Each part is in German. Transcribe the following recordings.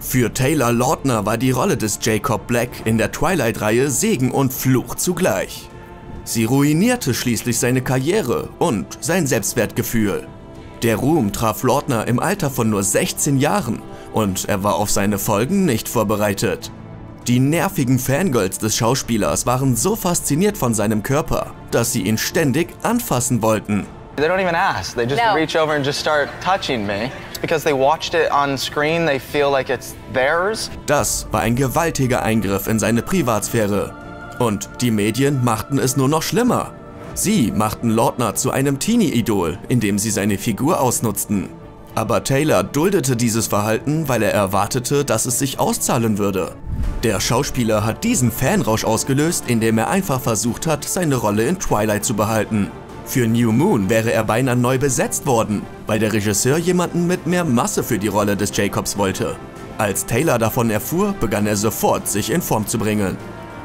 Für Taylor Lautner war die Rolle des Jacob Black in der Twilight-Reihe Segen und Fluch zugleich. Sie ruinierte schließlich seine Karriere und sein Selbstwertgefühl. Der Ruhm traf Lautner im Alter von nur 16 Jahren und er war auf seine Folgen nicht vorbereitet. Die nervigen Fangirls des Schauspielers waren so fasziniert von seinem Körper, dass sie ihn ständig anfassen wollten. They don't even ask. They just No. reach over and just start touching me. Because they watched it on screen, they feel like it's theirs. Das war ein gewaltiger Eingriff in seine Privatsphäre. Und die Medien machten es nur noch schlimmer. Sie machten Lautner zu einem Teenie-Idol, indem sie seine Figur ausnutzten. Aber Taylor duldete dieses Verhalten, weil er erwartete, dass es sich auszahlen würde. Der Schauspieler hat diesen Fanrausch ausgelöst, indem er einfach versucht hat, seine Rolle in Twilight zu behalten. Für New Moon wäre er beinahe neu besetzt worden, weil der Regisseur jemanden mit mehr Masse für die Rolle des Jacobs wollte. Als Taylor davon erfuhr, begann er sofort, sich in Form zu bringen.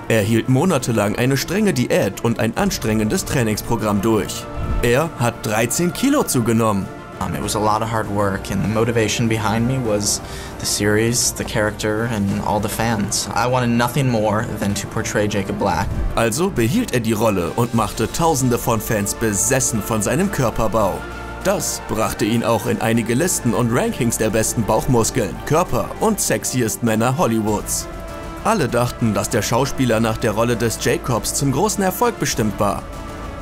Er hielt monatelang eine strenge Diät und ein anstrengendes Trainingsprogramm durch. Er hat 13 Kilo zugenommen. Um, it was a lot of hard work, and the motivation behind me was the series, the character, and all the fans. I wanted nothing more than to portray Jacob Black. Also behielt er die Rolle und machte Tausende von Fans besessen von seinem Körperbau. Das brachte ihn auch in einige Listen und Rankings der besten Bauchmuskeln, Körper und sexiest Männer Hollywoods. Alle dachten, dass der Schauspieler nach der Rolle des Jacobs zum großen Erfolg bestimmt war.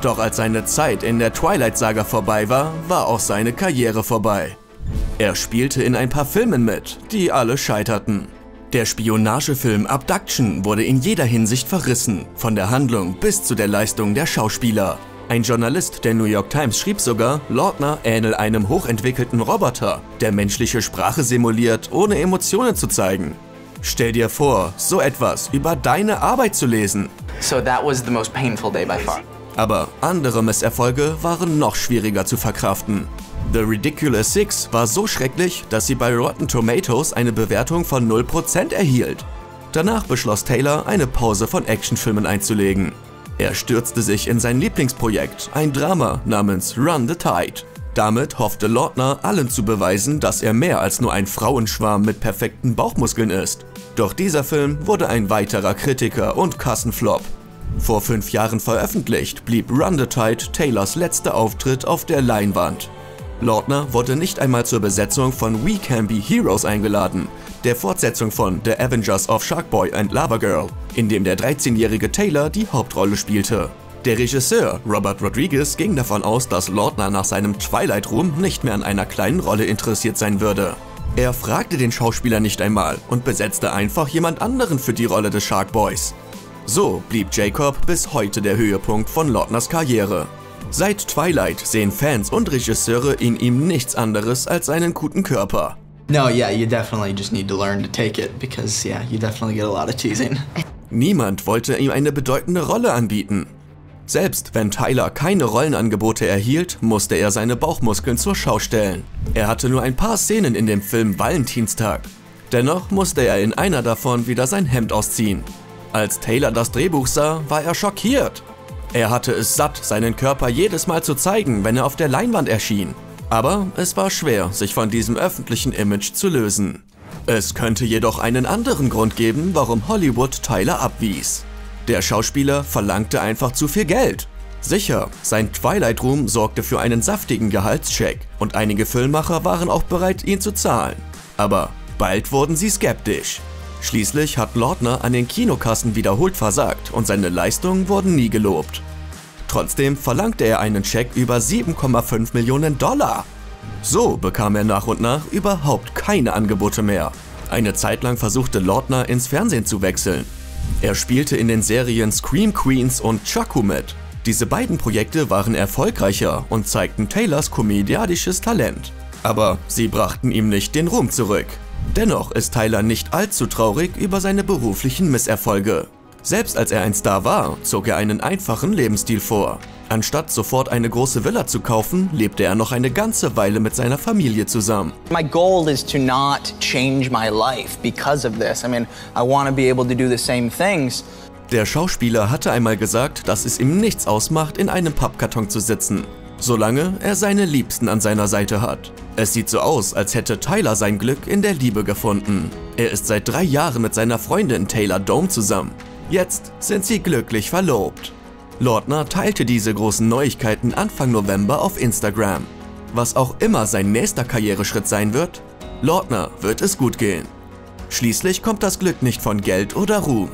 Doch als seine Zeit in der Twilight-Saga vorbei war, war auch seine Karriere vorbei. Er spielte in ein paar Filmen mit, die alle scheiterten. Der Spionagefilm Abduction wurde in jeder Hinsicht verrissen, von der Handlung bis zu der Leistung der Schauspieler. Ein Journalist der New York Times schrieb sogar, Lautner ähnel einem hochentwickelten Roboter, der menschliche Sprache simuliert, ohne Emotionen zu zeigen. Stell dir vor, so etwas über deine Arbeit zu lesen. So that was the most painful day by far. Aber andere Misserfolge waren noch schwieriger zu verkraften. The Ridiculous Six war so schrecklich, dass sie bei Rotten Tomatoes eine Bewertung von 0% erhielt. Danach beschloss Taylor, eine Pause von Actionfilmen einzulegen. Er stürzte sich in sein Lieblingsprojekt, ein Drama namens Run the Tide. Damit hoffte Lautner, allen zu beweisen, dass er mehr als nur ein Frauenschwarm mit perfekten Bauchmuskeln ist. Doch dieser Film wurde ein weiterer Kritiker und Kassenflop. Vor fünf Jahren veröffentlicht, blieb Run the Tide Taylors letzter Auftritt auf der Leinwand. Lautner wurde nicht einmal zur Besetzung von We Can Be Heroes eingeladen, der Fortsetzung von The Avengers of Sharkboy and Lava Girl, in dem der 13-jährige Taylor die Hauptrolle spielte. Der Regisseur Robert Rodriguez ging davon aus, dass Lautner nach seinem Twilight-Ruhm nicht mehr an einer kleinen Rolle interessiert sein würde. Er fragte den Schauspieler nicht einmal und besetzte einfach jemand anderen für die Rolle des Sharkboys. So blieb Jacob bis heute der Höhepunkt von Lautners Karriere. Seit Twilight sehen Fans und Regisseure in ihm nichts anderes als seinen guten Körper. No, yeah, you definitely just need to learn to take it because, yeah, you definitely get a lot of teasing. Niemand wollte ihm eine bedeutende Rolle anbieten. Selbst wenn Tyler keine Rollenangebote erhielt, musste er seine Bauchmuskeln zur Schau stellen. Er hatte nur ein paar Szenen in dem Film Valentinstag. Dennoch musste er in einer davon wieder sein Hemd ausziehen. Als Taylor das Drehbuch sah, war er schockiert. Er hatte es satt, seinen Körper jedes Mal zu zeigen, wenn er auf der Leinwand erschien. Aber es war schwer, sich von diesem öffentlichen Image zu lösen. Es könnte jedoch einen anderen Grund geben, warum Hollywood Tyler abwies. Der Schauspieler verlangte einfach zu viel Geld. Sicher, sein Twilight-Ruhm sorgte für einen saftigen Gehaltscheck und einige Filmmacher waren auch bereit, ihn zu zahlen. Aber bald wurden sie skeptisch. Schließlich hat Lautner an den Kinokassen wiederholt versagt und seine Leistungen wurden nie gelobt. Trotzdem verlangte er einen Scheck über 7,5 Millionen Dollar. So bekam er nach und nach überhaupt keine Angebote mehr. Eine Zeit lang versuchte Lautner ins Fernsehen zu wechseln. Er spielte in den Serien Scream Queens und Chaku mit. Diese beiden Projekte waren erfolgreicher und zeigten Taylors komödiadisches Talent. Aber sie brachten ihm nicht den Ruhm zurück. Dennoch ist Tyler nicht allzu traurig über seine beruflichen Misserfolge. Selbst als er ein Star war, zog er einen einfachen Lebensstil vor. Anstatt sofort eine große Villa zu kaufen, lebte er noch eine ganze Weile mit seiner Familie zusammen. My goal is to not change my life because of this. I mean, I want to be able to do the same things. Der Schauspieler hatte einmal gesagt, dass es ihm nichts ausmacht, in einem Pappkarton zu sitzen, solange er seine Liebsten an seiner Seite hat. Es sieht so aus, als hätte Tyler sein Glück in der Liebe gefunden. Er ist seit drei Jahren mit seiner Freundin Taylor Dome zusammen. Jetzt sind sie glücklich verlobt. Lautner teilte diese großen Neuigkeiten Anfang November auf Instagram. Was auch immer sein nächster Karriereschritt sein wird, Lautner wird es gut gehen. Schließlich kommt das Glück nicht von Geld oder Ruhm.